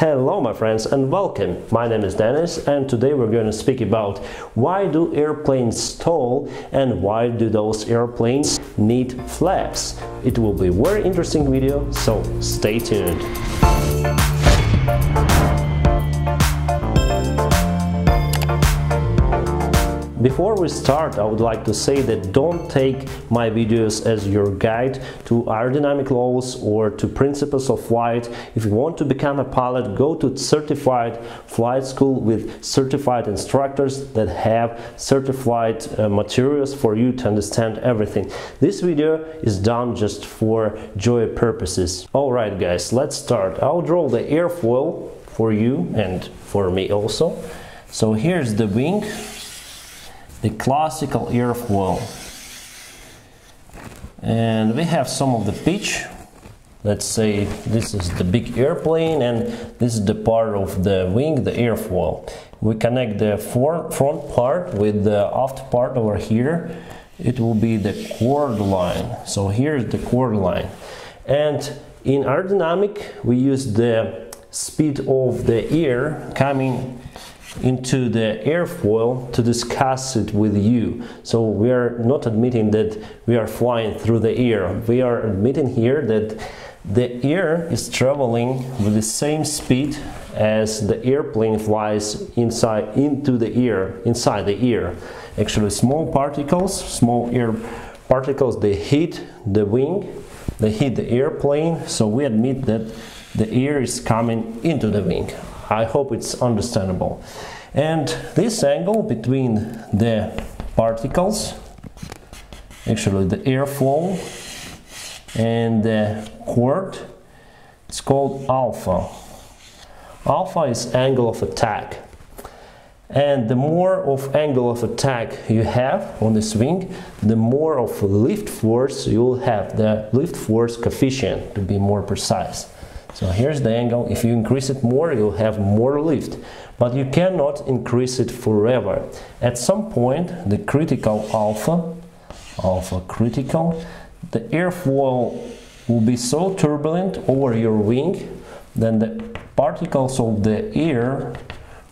Hello my friends and welcome. My name is Dennis and today we're going to speak about why do airplanes stall and why do those airplanes need flaps. It will be a very interesting video so stay tuned. Before we start, I would like to say that don't take my videos as your guide to aerodynamic laws or to principles of flight. If you want to become a pilot, go to certified flight school with certified instructors that have certified uh, materials for you to understand everything. This video is done just for joy purposes. Alright guys, let's start. I'll draw the airfoil for you and for me also. So here's the wing the classical airfoil and we have some of the pitch. Let's say this is the big airplane and this is the part of the wing the airfoil we connect the front part with the aft part over here. It will be the chord line. So here's the chord line. And in aerodynamic we use the speed of the air coming into the airfoil to discuss it with you. So we are not admitting that we are flying through the air. We are admitting here that the air is traveling with the same speed as the airplane flies inside into the air, inside the air. Actually small particles, small air particles, they hit the wing, they hit the airplane, so we admit that the air is coming into the wing. I hope it's understandable. And this angle between the particles, actually the airflow and the chord, it's called alpha. Alpha is angle of attack. And the more of angle of attack you have on the swing, the more of lift force you'll have, the lift force coefficient to be more precise. So here's the angle. If you increase it more, you'll have more lift. But you cannot increase it forever. At some point, the critical alpha, alpha critical, the airfoil will be so turbulent over your wing, then the particles of the air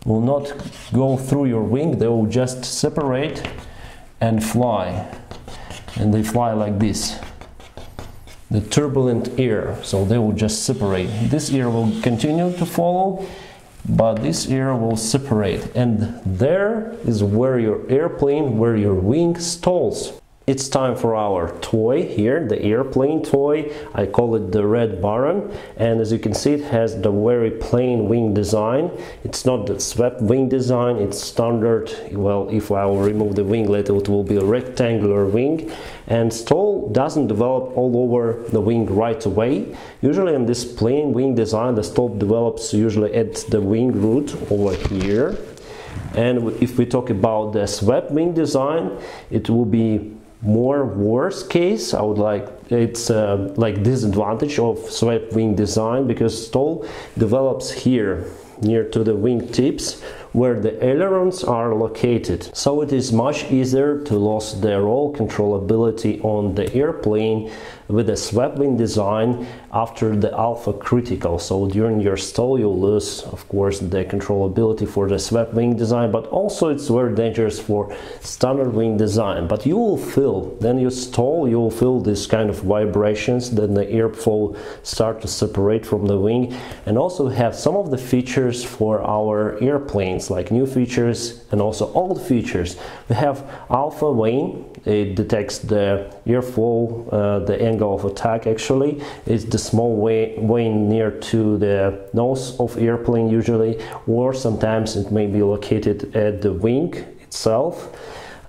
will not go through your wing, they will just separate and fly. And they fly like this the turbulent air. So they will just separate. This air will continue to follow but this air will separate. And there is where your airplane where your wing stalls it's time for our toy here, the airplane toy. I call it the Red Baron and as you can see it has the very plain wing design. It's not the swept wing design, it's standard, well if I will remove the winglet it will be a rectangular wing and stall doesn't develop all over the wing right away. Usually in this plain wing design the stall develops usually at the wing root over here and if we talk about the swept wing design it will be more worst case i would like it's uh, like disadvantage of swept wing design because stall develops here near to the wing tips where the ailerons are located. So it is much easier to lose the roll controllability on the airplane with a swept wing design after the alpha critical. So during your stall you lose of course the controllability for the swept wing design but also it's very dangerous for standard wing design. But you will feel, then you stall, you will feel this kind of vibrations, then the airflow start to separate from the wing and also have some of the features for our airplanes like new features and also old features. We have alpha vane, it detects the airflow, uh, the angle of attack actually. It's the small vane near to the nose of airplane usually or sometimes it may be located at the wing itself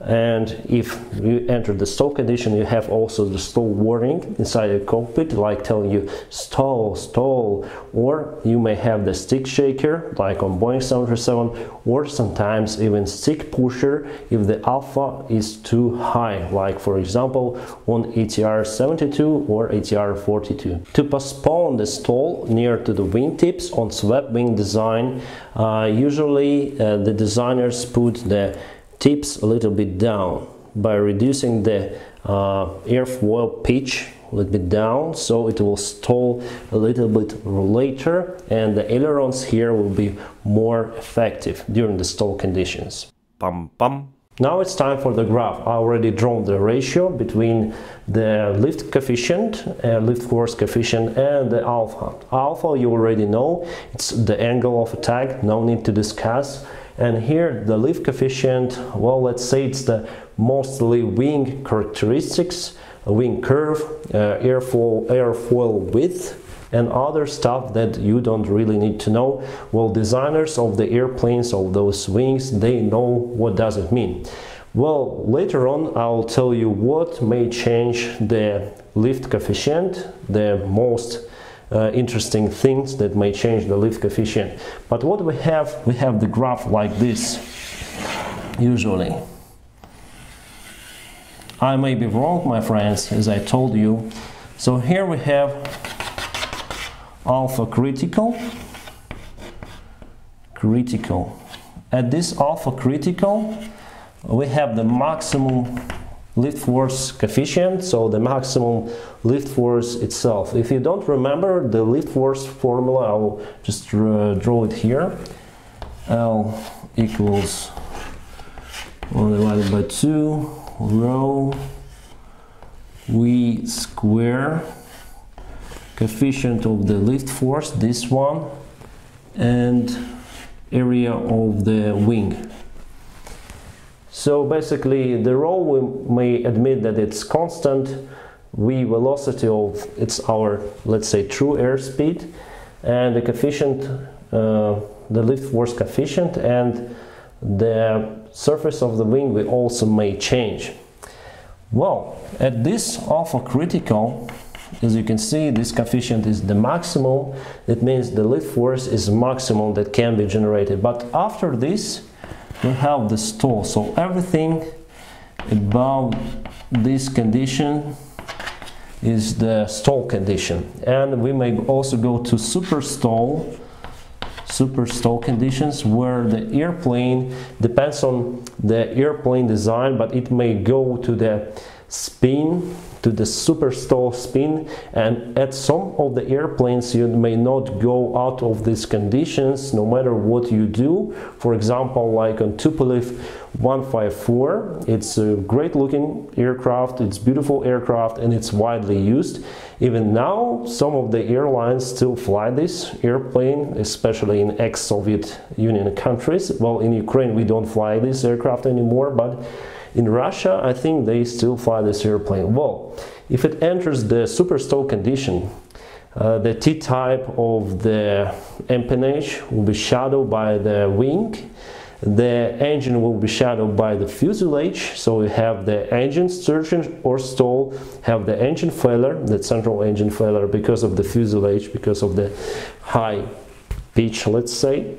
and if you enter the stall condition you have also the stall warning inside the cockpit like telling you stall stall. Or you may have the stick shaker like on Boeing 737 or sometimes even stick pusher if the alpha is too high like for example on ATR 72 or ATR 42 to postpone the stall near to the wingtips on swept wing design uh, usually uh, the designers put the tips a little bit down by reducing the uh, airfoil pitch a little bit down so it will stall a little bit later and the ailerons here will be more effective during the stall conditions. Pam pam. Now it's time for the graph. I already drawn the ratio between the lift coefficient, uh, lift force coefficient and the alpha. Alpha you already know, it's the angle of attack, no need to discuss. And here the lift coefficient, well let's say it's the mostly wing characteristics, wing curve, uh, airfoil, airfoil width, and other stuff that you don't really need to know. Well, designers of the airplanes, of those wings, they know what does it mean. Well, later on I'll tell you what may change the lift coefficient, the most uh, interesting things that may change the lift coefficient. But what we have, we have the graph like this, usually. I may be wrong, my friends, as I told you. So here we have alpha critical critical at this alpha critical we have the maximum lift force coefficient so the maximum lift force itself if you don't remember the lift force formula I'll just draw it here L equals 1 divided by 2 rho V square coefficient of the lift force, this one, and area of the wing. So basically the rho we may admit that it's constant, v velocity of it's our let's say true airspeed and the coefficient uh, the lift force coefficient and the surface of the wing we also may change. Well, at this alpha critical as you can see, this coefficient is the maximum. It means the lift force is maximum that can be generated. But after this, we have the stall. So everything above this condition is the stall condition. And we may also go to super stall super stall conditions where the airplane depends on the airplane design but it may go to the spin to the super stall spin and at some of the airplanes you may not go out of these conditions no matter what you do. For example like on Tupolev 154 it's a great looking aircraft it's beautiful aircraft and it's widely used. Even now some of the airlines still fly this airplane especially in ex-Soviet Union countries. Well in Ukraine we don't fly this aircraft anymore but in Russia, I think they still fly this airplane. Well, if it enters the super stall condition, uh, the T-type of the empennage will be shadowed by the wing. The engine will be shadowed by the fuselage, so we have the engine surge or stall, have the engine failure, the central engine failure because of the fuselage, because of the high pitch, let's say.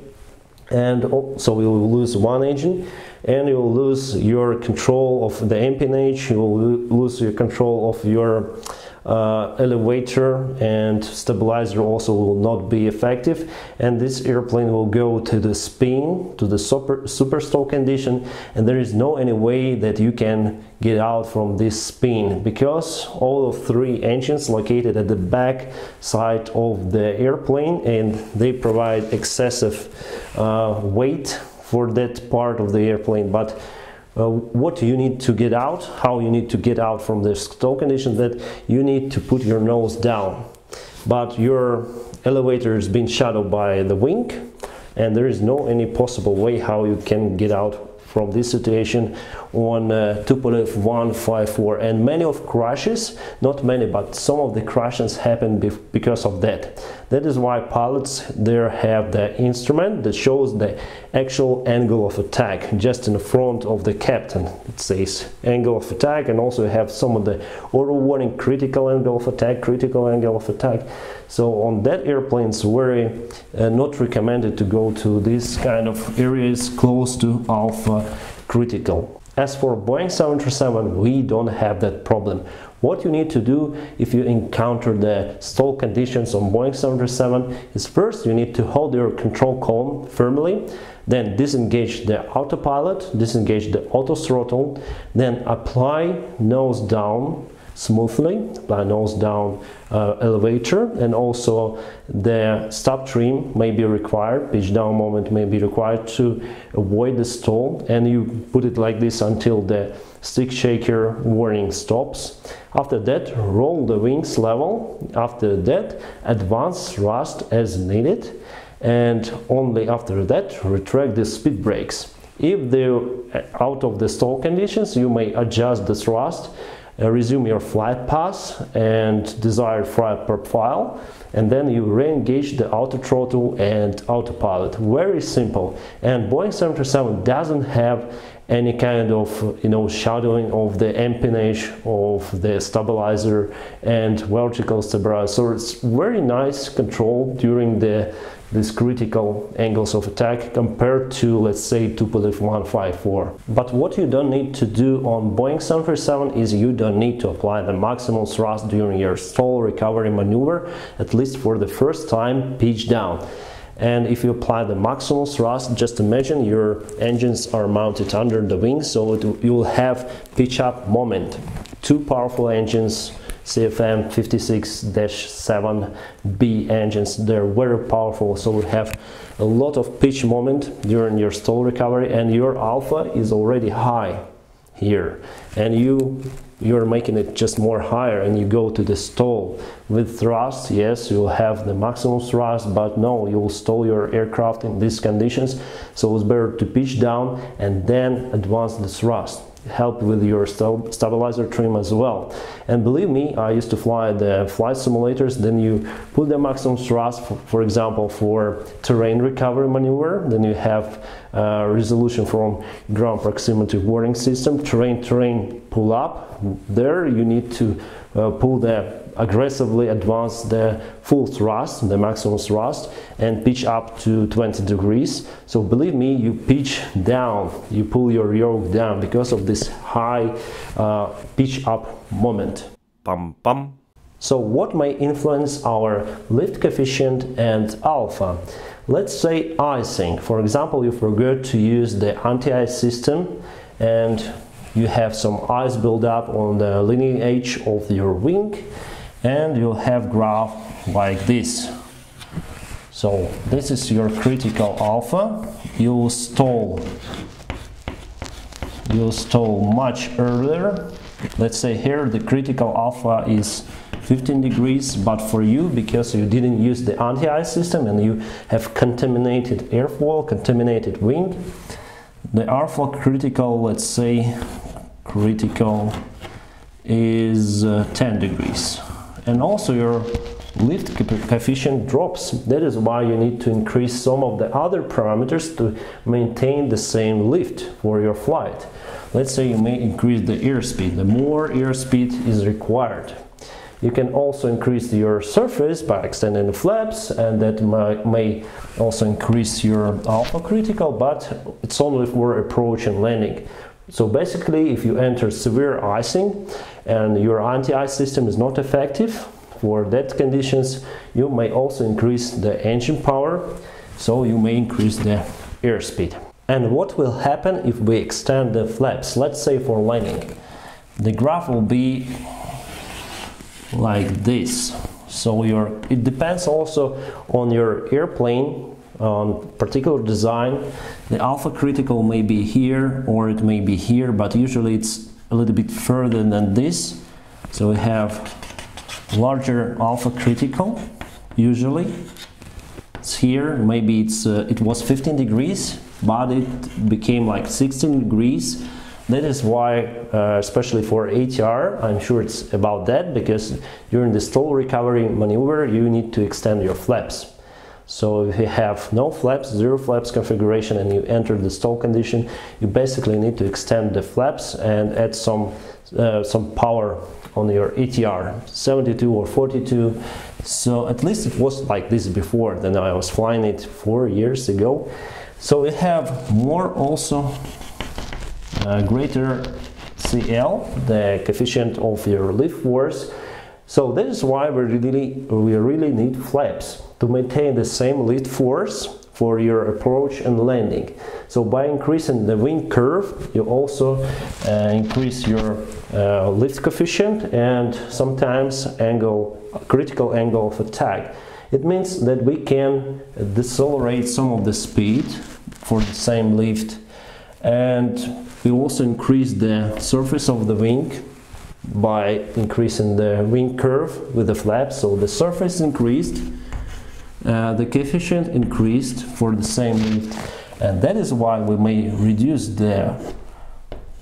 And oh, so we will lose one engine and you will lose your control of the empennage, you will lose your control of your uh, elevator and stabilizer also will not be effective. And this airplane will go to the spin to the super, super stall condition and there is no any way that you can get out from this spin because all of three engines located at the back side of the airplane and they provide excessive uh, weight for that part of the airplane but uh, what you need to get out, how you need to get out from the stall condition that you need to put your nose down. But your elevator is being shadowed by the wing and there is no any possible way how you can get out from this situation on uh, Tupolev 154 and many of crashes, not many but some of the crashes happen because of that. That is why pilots there have the instrument that shows the actual angle of attack just in the front of the captain. It says angle of attack and also have some of the auto warning critical angle of attack, critical angle of attack. So on that airplane it's very uh, not recommended to go to this kind of areas close to alpha critical. As for Boeing 737 we don't have that problem. What you need to do if you encounter the stall conditions on Boeing 737 is first you need to hold your control column firmly then disengage the autopilot, disengage the auto throttle, then apply nose down smoothly, apply nose down uh, elevator and also the stab trim may be required, pitch down moment may be required to avoid the stall and you put it like this until the stick shaker warning stops. After that, roll the wings level. After that, advance thrust as needed and only after that retract the speed brakes. If they're out of the stall conditions, you may adjust the thrust, Uh, resume your flight path and desired flight profile, and then you re-engage the auto throttle and autopilot. Very simple. And Boeing 737 doesn't have any kind of you know shadowing of the empennage of the stabilizer and vertical stabilizer so it's very nice control during the these critical angles of attack compared to let's say Tupolev 154 but what you don't need to do on Boeing 737 is you don't need to apply the maximal thrust during your stall recovery maneuver at least for the first time pitch down. And if you apply the maximal thrust just imagine your engines are mounted under the wing so it, you will have pitch up moment. Two powerful engines CFM 56-7B engines. They're very powerful so we have a lot of pitch moment during your stall recovery and your alpha is already high here. And you you're making it just more higher and you go to the stall with thrust. Yes you'll have the maximum thrust but no you'll stall your aircraft in these conditions. So it's better to pitch down and then advance the thrust help with your stabilizer trim as well. And believe me I used to fly the flight simulators then you put the maximum thrust for, example for terrain recovery maneuver then you have uh, resolution from ground proximity warning system terrain terrain pull up. There you need to uh, pull the aggressively advance the full thrust, the maximum thrust, and pitch up to 20 degrees. So believe me, you pitch down, you pull your yoke down because of this high uh, pitch up moment. Bum, bum. So what may influence our lift coefficient and alpha? Let's say icing. For example, you forgot to use the anti-ice system and you have some ice buildup on the leading edge of your wing and you'll have graph like this. So this is your critical alpha. You'll stall. You'll stall much earlier. Let's say here the critical alpha is 15 degrees but for you because you didn't use the anti-ice system and you have contaminated airfoil contaminated wing the alpha critical let's say critical is uh, 10 degrees and also your lift coefficient drops. That is why you need to increase some of the other parameters to maintain the same lift for your flight. Let's say you may increase the airspeed. The more airspeed is required. You can also increase your surface by extending the flaps and that may also increase your alpha critical, but it's only for approach and landing. So basically, if you enter severe icing and your anti-ice system is not effective for that conditions, you may also increase the engine power, so you may increase the airspeed. And what will happen if we extend the flaps? Let's say for landing. The graph will be like this. So your it depends also on your airplane on particular design. The alpha critical may be here or it may be here, but usually it's a little bit further than this. So we have larger alpha critical, usually. It's here, maybe it's uh, it was 15 degrees, but it became like 16 degrees. That is why, uh, especially for ATR, I'm sure it's about that, because during the stall recovery maneuver, you need to extend your flaps. So if you have no flaps, zero flaps configuration and you enter the stall condition, you basically need to extend the flaps and add some, uh, some power on your ATR, 72 or 42. So at least it was like this before, then I was flying it four years ago. So we have more also uh, greater CL, the coefficient of your lift force. So that is why we really, we really need flaps to maintain the same lift force for your approach and landing. So by increasing the wing curve, you also uh, increase your uh, lift coefficient and sometimes angle, critical angle of attack. It means that we can decelerate some of the speed for the same lift and we also increase the surface of the wing by increasing the wing curve with the flaps so the surface increased uh, the coefficient increased for the same lift and that is why we may reduce the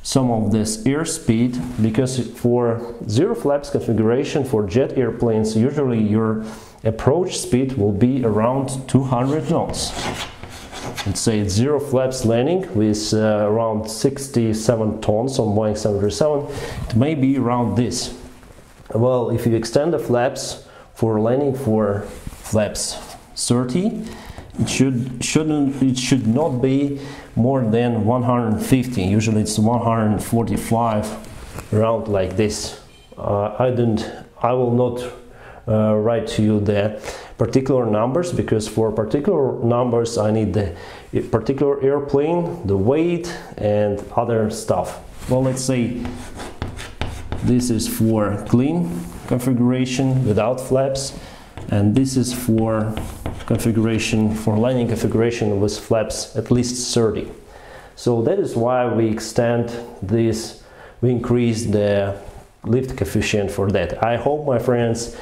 some of this airspeed because for zero flaps configuration for jet airplanes usually your approach speed will be around 200 knots. Let's say zero flaps landing with uh, around 67 tons on Boeing 737 it may be around this. Well if you extend the flaps for landing for flaps 30 it should shouldn't it should not be more than 150 usually it's 145 around like this uh, I don't I will not uh, write to you the particular numbers because for particular numbers I need the particular airplane, the weight and other stuff. Well, let's say this is for clean configuration without flaps and this is for configuration for landing configuration with flaps at least 30. So that is why we extend this, we increase the lift coefficient for that. I hope my friends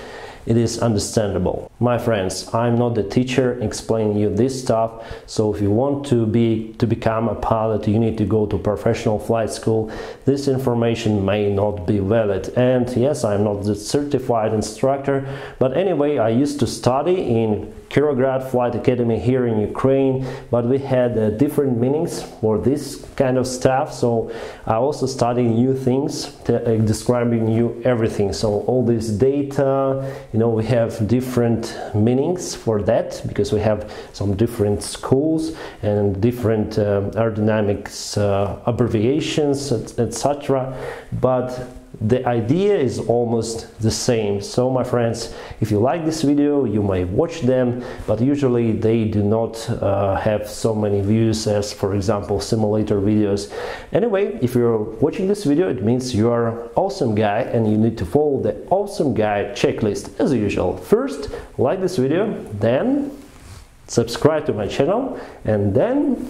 it is understandable. My friends, I'm not the teacher explaining you this stuff, so if you want to be to become a pilot, you need to go to professional flight school. This information may not be valid. And yes, I'm not the certified instructor, but anyway, I used to study in Kirovograd Flight Academy here in Ukraine, but we had uh, different meanings for this kind of stuff. So I also study new things, to, uh, describing you everything. So all this data, you know, we have different meanings for that because we have some different schools and different uh, aerodynamics uh, abbreviations, etc. But the idea is almost the same. So my friends if you like this video you may watch them but usually they do not uh, have so many views as for example simulator videos. Anyway if you're watching this video it means you are awesome guy and you need to follow the awesome guy checklist as usual. First like this video then subscribe to my channel and then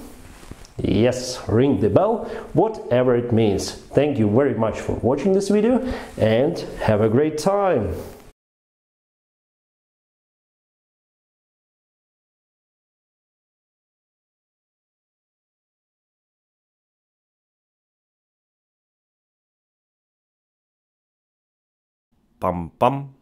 Yes, ring the bell, whatever it means. Thank you very much for watching this video and have a great time. Pam pam.